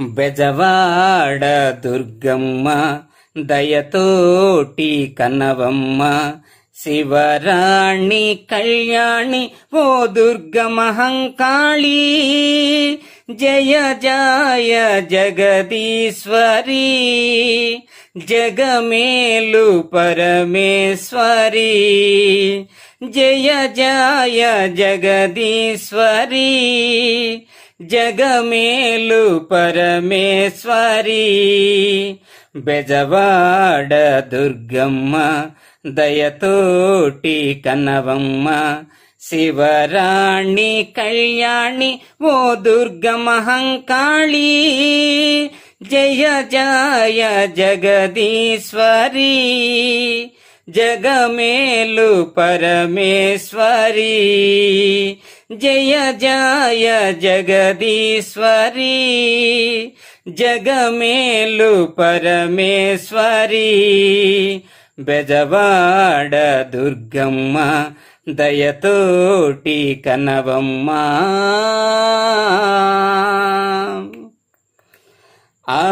బెజవాడ దుర్గమ్మ దయతోటి కనవమ్మ. శివరాణి కళ్యాణి ఓ దుర్గమహంకాళి జయ జయ జగదీశ్వరి. జగమేలు పరమేశ్వరి. జయ జయ జగదీశ్వరి. జగమేలు పరమేశ్వరి. బెజవాడ దుర్గమ్మ దయతోటి కనవమ్మ. శివరాణి కళ్యాణి ఓ దుర్గమహంకాళి జయ జయ జగదీశ్వరి. జగమేలు పరమేశ్వరి. జయ జయ జగదీశ్వరి జగమేలు పరమేశ్వరి. బెజవాడ దుర్గమ్మ దయతోటి కనవమ్మ. ఆ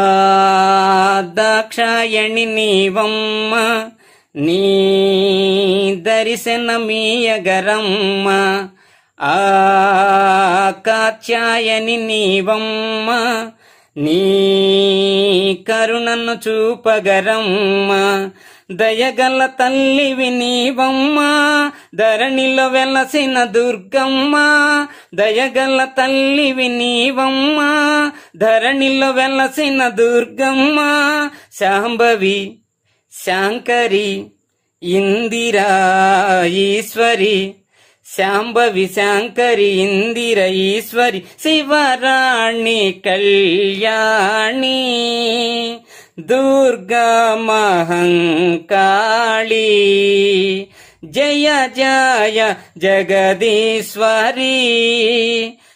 దాక్షాయణి నీవమ్మ నీ దర్శనమీయగరమ్మ. ఆ కాత్యాయని నీవమ్మ నీ కరుణను చూపగరమ్మ. దయగల తల్లివి నీవమ్మ ధరణిలో వెలసిన దుర్గమ్మ. దయగల తల్లివి నీవమ్మ ధరణిలో వెలసిన దుర్గమ్మ. శాంభవి శాంకరి ఇందిరా ఈశ్వరి శాంభవి శాంకరి ఇందిర ఈశ్వరి శివరాణి కళ్యాణి దుర్గా మహంకాళి జయ జయ జగదీశ్వరి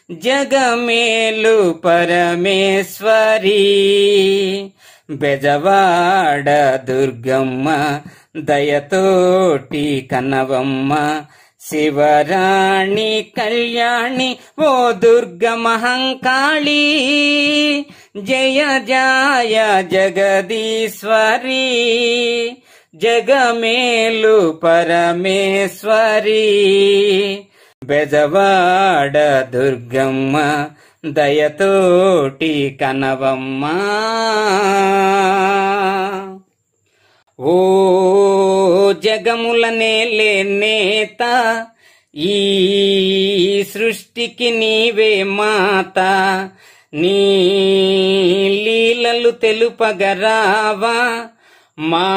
జగమేలు పరమేశ్వరి బెజవాడ దుర్గమ్మ దయతోటి కనవమ్మ శివరాణి కళ్యాణి ఓ దుర్గమహంకాళి జయ జయ జగదీశ్వరి. జగమేలు పరమేశ్వరి. బెజవాడ దుర్గమ్మ దయతోటి కనవమ్మ. ఓ జగముల నేలే నేత ఈ సృష్టికి నీవే మాత. నీ లీలలు తెలుపగరావా మా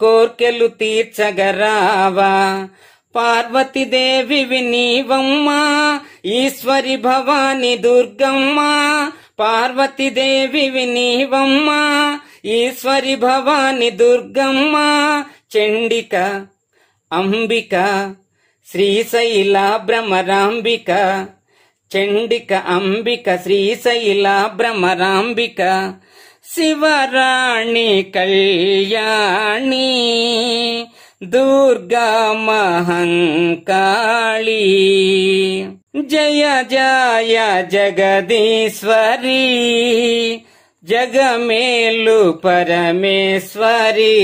కోర్కెలు తీర్చగరావా. పార్వతీదేవి నీవమ్మ ఈశ్వరి భవాని దుర్గమ్మ పార్వతీదేవి నీవమ్మ ఈశ్వరి భవాని దుర్గమ్మ చండిక అంబిక శ్రీశైల భ్రమరాంబిక చండిక అంబిక శ్రీశైల భ్రమరాంబిక శివరాణి కళ్యాణి దుర్గా మహంకాళి జయ జయ జగదీశ్వరి జగమేలు పరమేశ్వరి.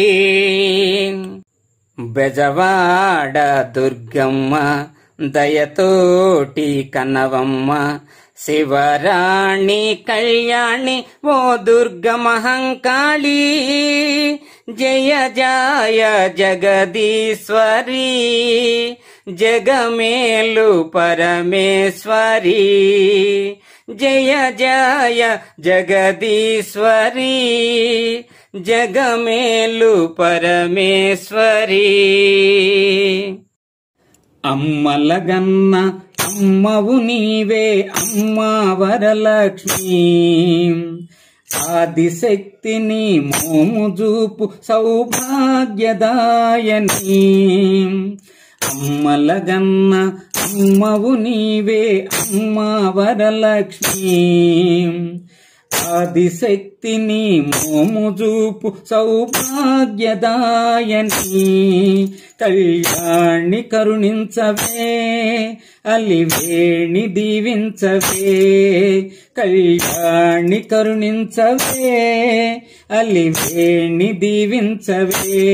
బెజవాడ దుర్గమ్మ దయతోటి కనవమ్మ శివరాణి కళ్యాణి ఓ దుర్గమహంకాళి. జయ జయ జగదీశ్వరి. జగమేలు పరమేశ్వరి. జయ జయ జగదీశ్వరి జగమేలు పరమేశ్వరి. అమ్మలగన్న అమ్మవు నీవే అమ్మా వరలక్ష్మి. ఆదిశక్తిని మోము చూపు సౌభాగ్యదాయని. అమ్మలగన్న అమ్మవు నీవే అమ్మ వరలక్ష్మి. ఆదిశక్తిని మోము చూపు సౌభాగ్యదాయని. కళ్యాణి కరుణించవే అలివేణి దీవించవే. కళ్యాణి కరుణించవే అలివేణి దీవించవే.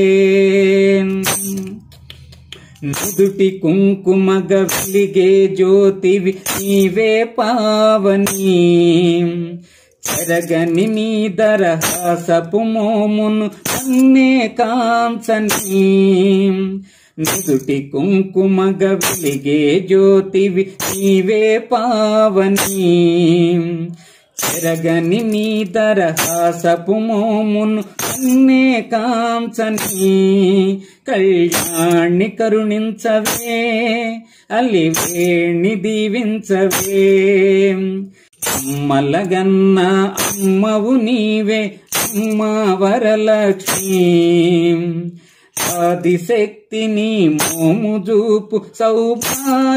నుదుటి కుంకుమగ వెలిగే జ్యోతివి నీవే పావని. చెరగని నీ దరహాసపు మోమును అన్నే కాంచని. నుదుటి కుంకుమగ వెలిగే జ్యోతివి నీవే పావని. ఎరగని నీ దరహాసపు మోమును అన్నే కాంచని. కళ్యాణి కరుణించవే అలివేణి దీవించవే. అమ్మలగన్న అమ్మవు నీవే అమ్మ వరలక్ష్మీ. ఆదిశక్తిని మోము చూపు సౌభాగ్యదాయని.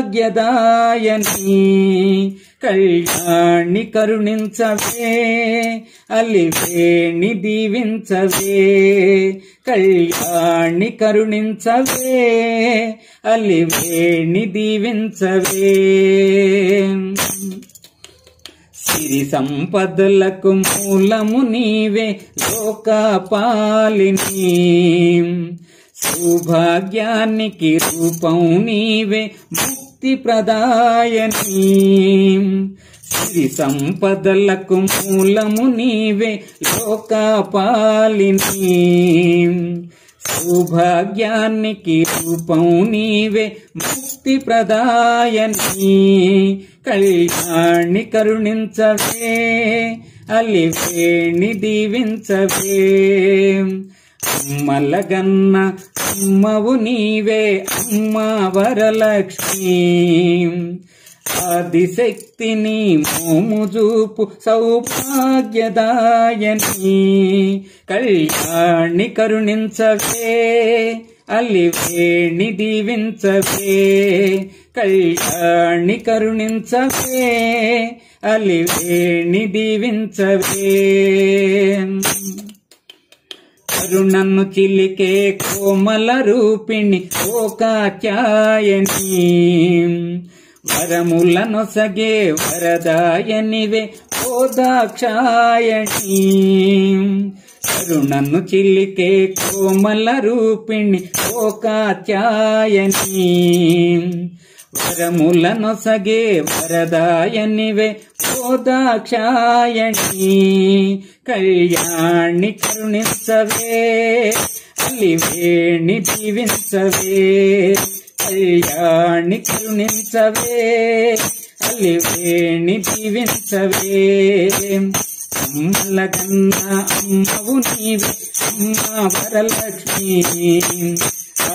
కళ్యాణి కరుణించవే అలివేణి దీవించవే. కళ్యాణి కరుణించవే అలివేణి దీవించవే. సిరి సంపదలకు మూలము నీవే లోకపాలిని. సౌభాగ్యానికి రూపం నీవే ముక్తి ప్రదాయని. సిరి సంపదలకు మూలము నీవే లోకపాలిని. సౌభాగ్యానికి రూపం నీవే ముక్తి ప్రదాయని. కళ్యాణి కరుణించవే అలివేణి దీవించవే. అమ్మలగన్న అమ్మవు నీవే అమ్మ వరలక్ష్మి. ఆదిశక్తిని మోము చూపు సౌభాగ్యదాయని. కళ్యాణి కరుణించవే అలివేణి దీవించవే కళ్యాణి కరుణించవే అలివేణి దీవించవే. కరుణను చిలికే కోమల రూపిణి ఓకాచాయని వరములను సగే వరదాయనివే ఓదాక్షాయణి కరుణను చిలికే కోమల రూపిణి ఓకాచాయని వరములను సగే వరదాయనివే ఓదాక్షాయణి కళ్యాణి కరుణించవే అలివేణి దీవించవే కళ్యాణి కరుణించవే అలివేణి అమ్మల అమ్మలగన్న అమ్మవు నీవే అమ్మ వరలక్ష్మి.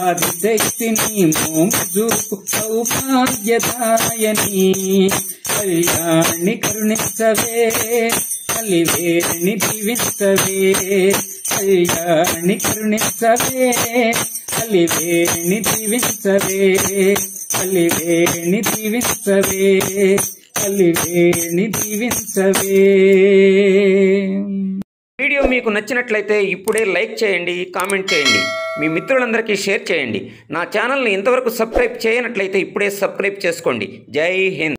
ఆదిశక్తిని మోజుకు సౌభాగ్యదాయని. కళ్యాణి కరుణించవే కలివేణి దీవించవే కళ్యాణి కరుణించవే కలివేణి దీవించవే కలివేణి దీవించవే కలివేణి దీవించవే. వీడియో మీకు నచ్చినట్లయితే ఇప్పుడే లైక్ చేయండి కామెంట్ చేయండి మీ మిత్రులందరికీ షేర్ చేయండి. నా ఛానల్ని ఇంతవరకు సబ్స్క్రైబ్ చేయనట్లయితే ఇప్పుడే సబ్స్క్రైబ్ చేసుకోండి. జై హింద్.